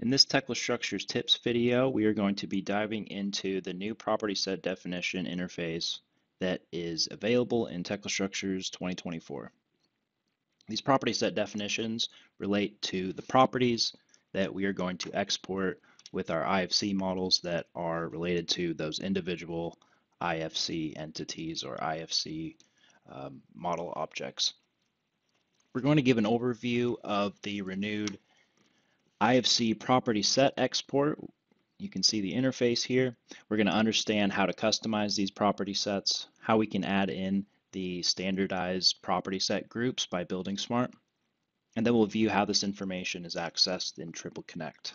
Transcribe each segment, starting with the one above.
In this Tekla Structures tips video, we are going to be diving into the new property set definition interface that is available in Tekla Structures 2024. These property set definitions relate to the properties that we are going to export with our IFC models that are related to those individual IFC entities or IFC um, model objects. We're going to give an overview of the renewed IFC property set export. You can see the interface here. We're going to understand how to customize these property sets, how we can add in the standardized property set groups by building smart, and then we'll view how this information is accessed in Trimble Connect.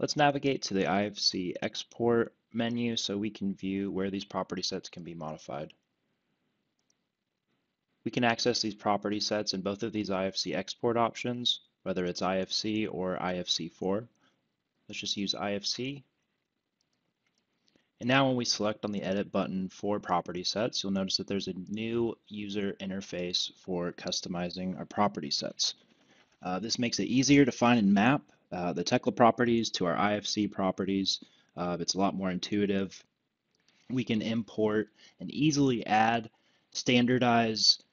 Let's navigate to the IFC export menu so we can view where these property sets can be modified. We can access these property sets in both of these IFC export options, whether it's IFC or IFC4. Let's just use IFC. And now when we select on the edit button for property sets, you'll notice that there's a new user interface for customizing our property sets. Uh, this makes it easier to find and map uh, the Tekla properties to our IFC properties. Uh, it's a lot more intuitive. We can import and easily add standardized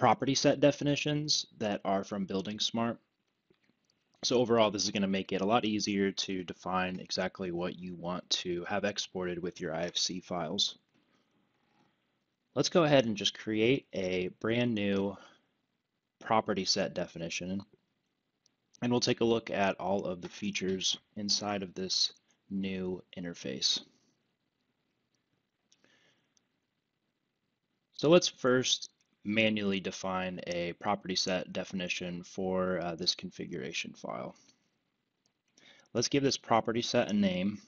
property set definitions that are from Building Smart. So overall, this is going to make it a lot easier to define exactly what you want to have exported with your IFC files. Let's go ahead and just create a brand new property set definition. And we'll take a look at all of the features inside of this new interface. So let's first manually define a property set definition for uh, this configuration file. Let's give this property set a name.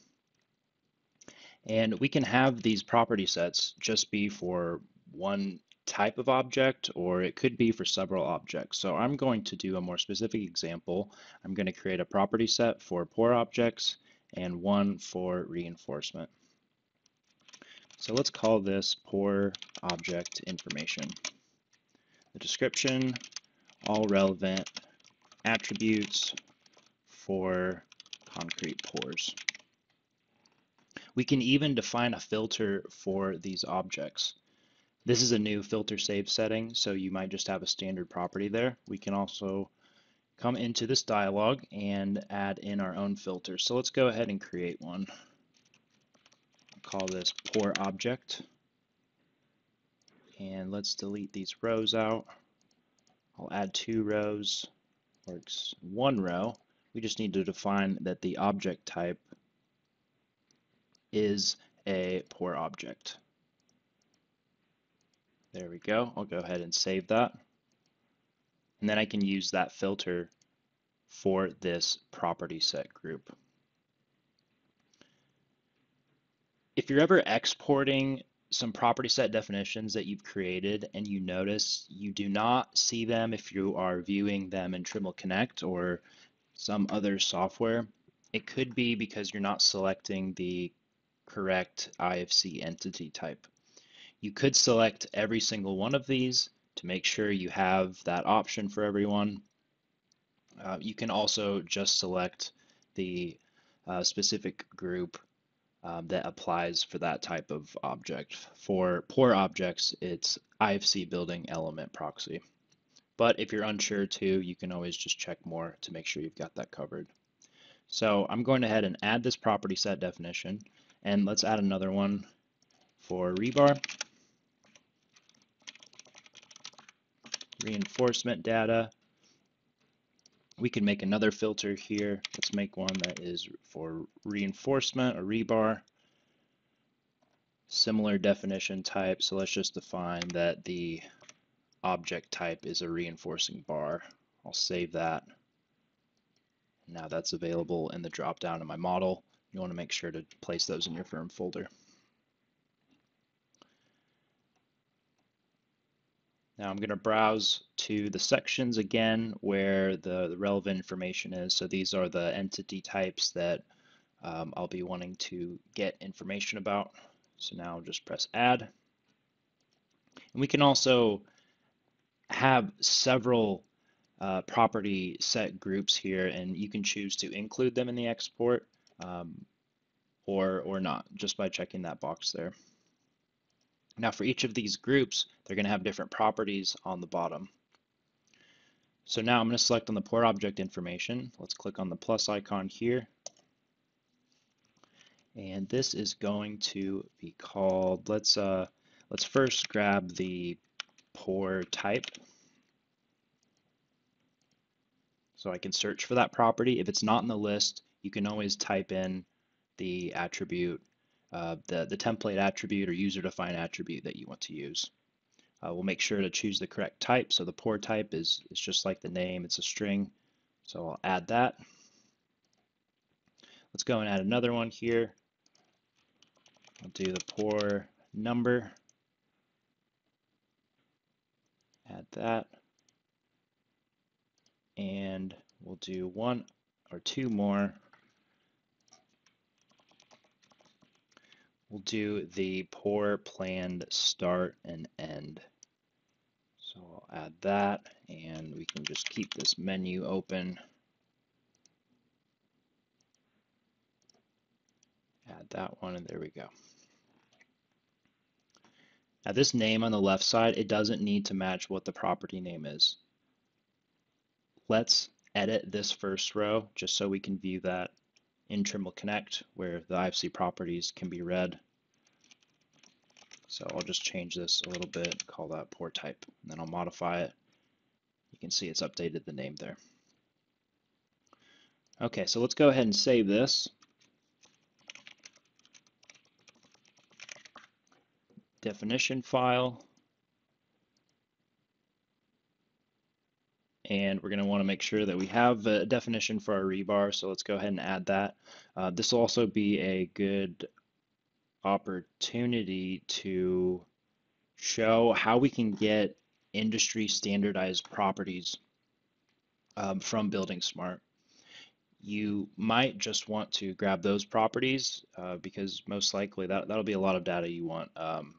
And we can have these property sets just be for one type of object or it could be for several objects. So I'm going to do a more specific example. I'm going to create a property set for pour objects and one for reinforcement. So let's call this pour object information the description, all relevant attributes for concrete pours. We can even define a filter for these objects. This is a new filter save setting, so you might just have a standard property there. We can also come into this dialog and add in our own filter. So let's go ahead and create one. Call this pour object. And let's delete these rows out. I'll add two rows, works one row. We just need to define that the object type is a pour object. There we go. I'll go ahead and save that. And then I can use that filter for this property set group. If you're ever exporting some property set definitions that you've created and you notice you do not see them if you are viewing them in Trimble Connect or some other software, it could be because you're not selecting the correct IFC entity type. You could select every single one of these to make sure you have that option for everyone. Uh, you can also just select the uh, specific group um, that applies for that type of object. For pour objects, it's IFC building element proxy. But if you're unsure too, you can always just check more to make sure you've got that covered. So I'm going ahead and add this property set definition, and let's add another one for rebar. Reinforcement data we can make another filter here. Let's make one that is for reinforcement or rebar. Similar definition type. So let's just define that the object type is a reinforcing bar. I'll save that. Now that's available in the drop down in my model. You want to make sure to place those in your firm folder. Now I'm going to browse to the sections again where the, the relevant information is. So these are the entity types that um, I'll be wanting to get information about. So now I'll just press add. And we can also have several uh, property set groups here, and you can choose to include them in the export um, or, or not, just by checking that box there. Now for each of these groups, they're going to have different properties on the bottom. So now I'm going to select on the pour object information. Let's click on the plus icon here. And this is going to be called, let's, uh, let's first grab the pour type. So I can search for that property. If it's not in the list, you can always type in the attribute, uh, the, the template attribute or user defined attribute that you want to use. Uh, we'll make sure to choose the correct type. So the pour type is, is just like the name, it's a string. So I'll add that. Let's go and add another one here. I'll do the pour number. Add that. And we'll do one or two more. We'll do the pour planned start and end. So I'll add that and we can just keep this menu open. Add that one and there we go. Now this name on the left side, it doesn't need to match what the property name is. Let's edit this first row just so we can view that in Trimble Connect where the IFC properties can be read. So I'll just change this a little bit, call that port type, and then I'll modify it. You can see it's updated the name there. Okay, so let's go ahead and save this. Definition file. And we're going to want to make sure that we have a definition for our rebar, so let's go ahead and add that. Uh, this will also be a good opportunity to show how we can get industry standardized properties um, from Building Smart. You might just want to grab those properties uh, because most likely that, that'll be a lot of data you want um,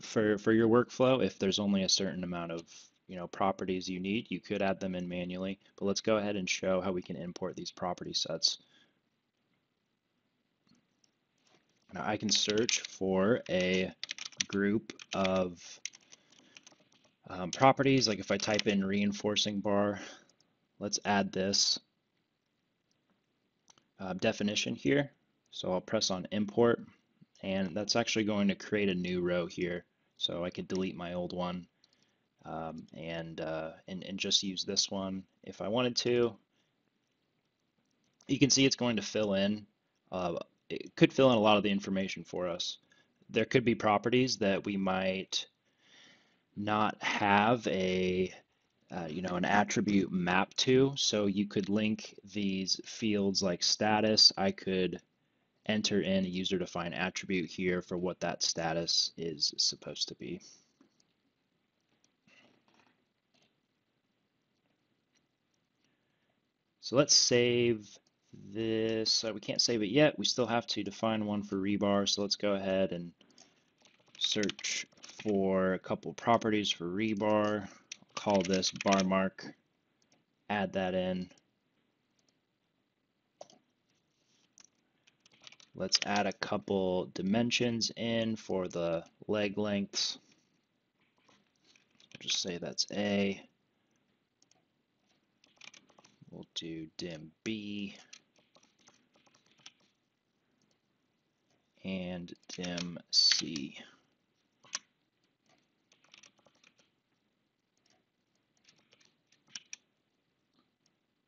for, for your workflow. If there's only a certain amount of you know properties you need, you could add them in manually. But let's go ahead and show how we can import these property sets. Now I can search for a group of um, properties, like if I type in reinforcing bar, let's add this uh, definition here. So I'll press on import, and that's actually going to create a new row here. So I could delete my old one um, and, uh, and, and just use this one if I wanted to. You can see it's going to fill in uh, it could fill in a lot of the information for us. There could be properties that we might not have a uh, you know an attribute map to so you could link these fields like status I could enter in a user defined attribute here for what that status is supposed to be so let's save this, uh, we can't save it yet. We still have to define one for rebar. So let's go ahead and search for a couple properties for rebar. Call this bar mark, add that in. Let's add a couple dimensions in for the leg lengths. Just say that's A. We'll do dim B. and dim C.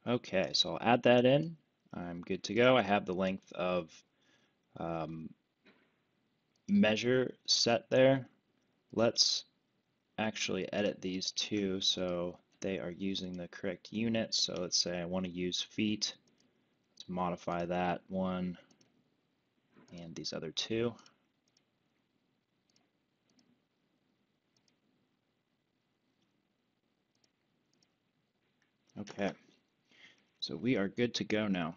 Okay, so I'll add that in. I'm good to go. I have the length of um, measure set there. Let's actually edit these two so they are using the correct units. So let's say I want to use feet. Let's modify that one and these other two. Okay, so we are good to go now.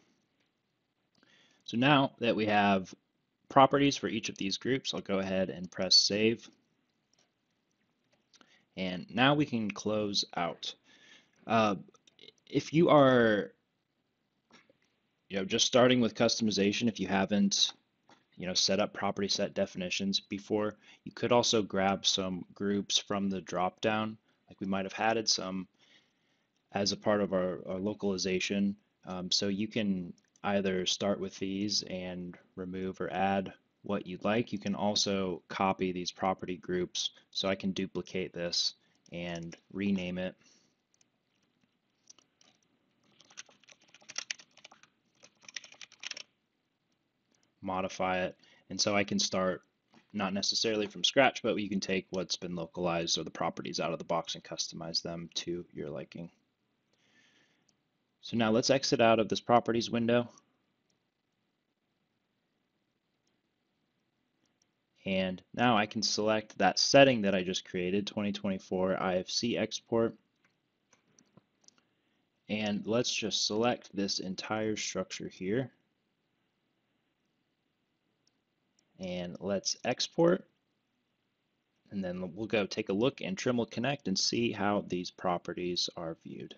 So now that we have properties for each of these groups, I'll go ahead and press save. And now we can close out. Uh, if you are, you know, just starting with customization, if you haven't, you know, set up property set definitions before, you could also grab some groups from the drop down. Like we might have added some as a part of our, our localization. Um, so you can either start with these and remove or add what you'd like. You can also copy these property groups. So I can duplicate this and rename it. modify it. And so I can start not necessarily from scratch, but you can take what's been localized or the properties out of the box and customize them to your liking. So now let's exit out of this properties window. And now I can select that setting that I just created, 2024 IFC export. And let's just select this entire structure here. And let's export. And then we'll go take a look in Trimble Connect and see how these properties are viewed.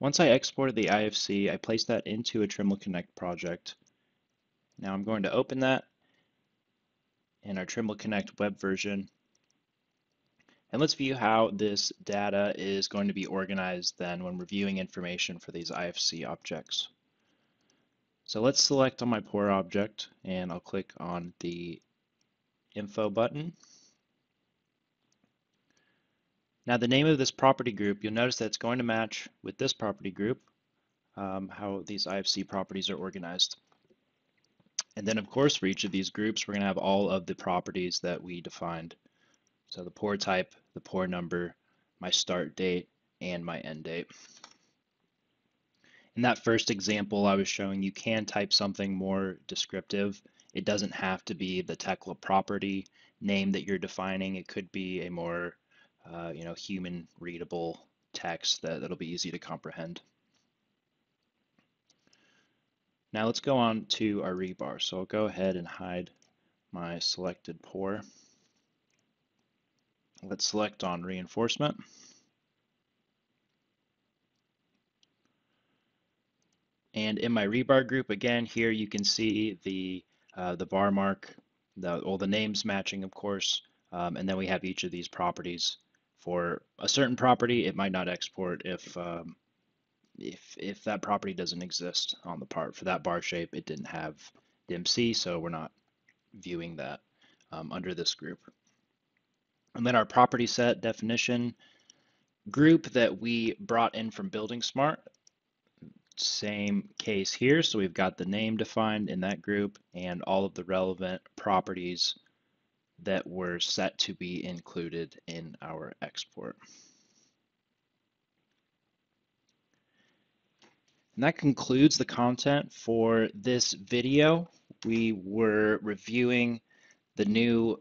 Once I exported the IFC, I placed that into a Trimble Connect project. Now I'm going to open that in our Trimble Connect web version. And let's view how this data is going to be organized then when reviewing information for these IFC objects. So let's select on my pour object and I'll click on the info button. Now the name of this property group, you'll notice that it's going to match with this property group, um, how these IFC properties are organized. And then of course for each of these groups, we're going to have all of the properties that we defined. So the pour type, the pour number, my start date, and my end date. In that first example I was showing, you can type something more descriptive. It doesn't have to be the Tekla property name that you're defining. It could be a more, uh, you know, human readable text that, that'll be easy to comprehend. Now let's go on to our rebar. So I'll go ahead and hide my selected pour. Let's select on reinforcement. And in my rebar group, again, here you can see the, uh, the bar mark, the, all the names matching, of course, um, and then we have each of these properties. For a certain property, it might not export if, um, if, if that property doesn't exist on the part. For that bar shape, it didn't have DIMC, so we're not viewing that um, under this group. And then our property set definition group that we brought in from Building Smart same case here. So we've got the name defined in that group and all of the relevant properties that were set to be included in our export. And that concludes the content for this video. We were reviewing the new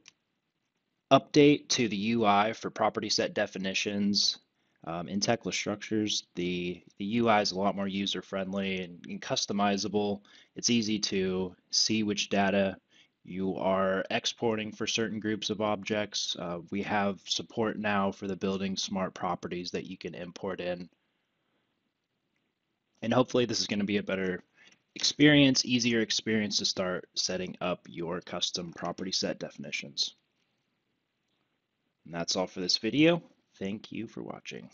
update to the UI for property set definitions um, in Tekla Structures, the, the UI is a lot more user-friendly and, and customizable. It's easy to see which data you are exporting for certain groups of objects. Uh, we have support now for the building smart properties that you can import in. And hopefully this is going to be a better experience, easier experience to start setting up your custom property set definitions. And that's all for this video. Thank you for watching.